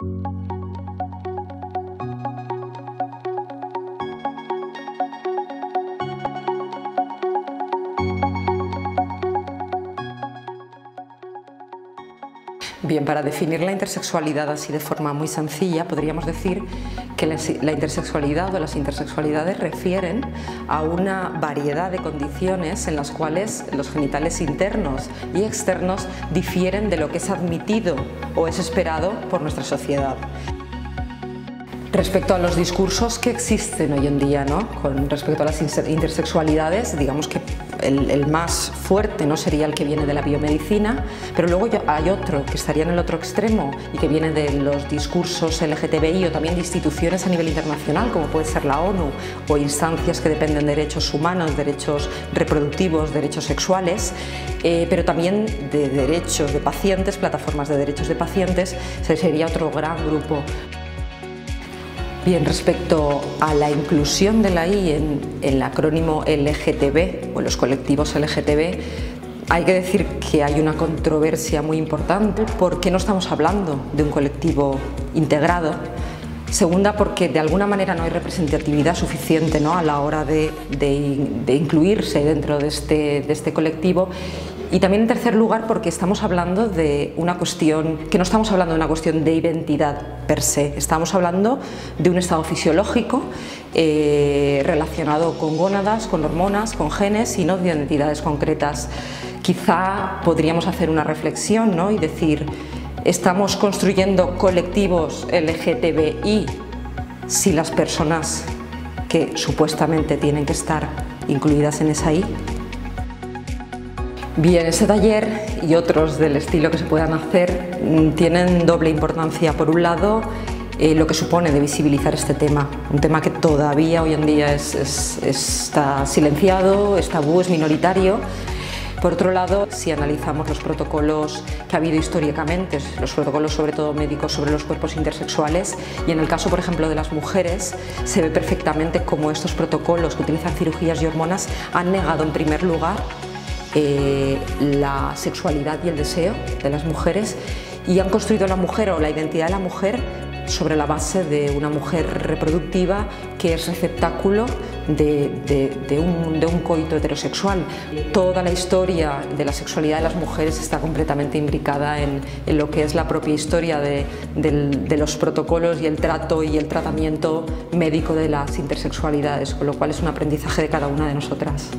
you Bien, para definir la intersexualidad así de forma muy sencilla, podríamos decir que la, intersexualidad o las intersexualidades refieren a una variedad de condiciones en las cuales los genitales internos y externos difieren de lo que es admitido o es esperado por nuestra sociedad. Respecto a los discursos que existen hoy en día, ¿no? con respecto a las intersexualidades, digamos que el, más fuerte no sería el que viene de la biomedicina, pero luego hay otro que estaría en el otro extremo y que viene de los discursos LGTBI o también de instituciones a nivel internacional, como puede ser la ONU o instancias que dependen de derechos humanos, derechos reproductivos, derechos sexuales, eh, pero también de derechos de pacientes, plataformas de derechos de pacientes, sería otro gran grupo. Bien, respecto a la inclusión de la I en, el acrónimo LGTB o los colectivos LGTB, hay que decir que hay una controversia muy importante porque no estamos hablando de un colectivo integrado. Segunda, porque de alguna manera no hay representatividad suficiente ¿no? a la hora de, incluirse dentro de este, de este colectivo y también en tercer lugar porque estamos hablando de una cuestión, que no estamos hablando de una cuestión de identidad per se, estamos hablando de un estado fisiológico eh, relacionado con gónadas, con hormonas, con genes y no de identidades concretas. Quizá podríamos hacer una reflexión ¿no? y decir, estamos construyendo colectivos LGTBI si las personas que supuestamente tienen que estar incluidas en esa I Bien, este taller y otros del estilo que se puedan hacer mm, tienen doble importancia. Por un lado, eh, lo que supone de visibilizar este tema, un tema que todavía hoy en día está silenciado, es tabú, es minoritario. Por otro lado, si analizamos los protocolos que ha habido históricamente, los protocolos sobre todo médicos sobre los cuerpos intersexuales, y en el caso, por ejemplo, de las mujeres, se ve perfectamente cómo estos protocolos que utilizan cirugías y hormonas han negado en primer lugar eh, la sexualidad y el deseo de las mujeres y han construido la mujer o la identidad de la mujer sobre la base de una mujer reproductiva que es receptáculo de, un, coito heterosexual. Toda la historia de la sexualidad de las mujeres está completamente imbricada en, lo que es la propia historia de, de los protocolos y el trato y el tratamiento médico de las intersexualidades, con lo cual es un aprendizaje de cada una de nosotras.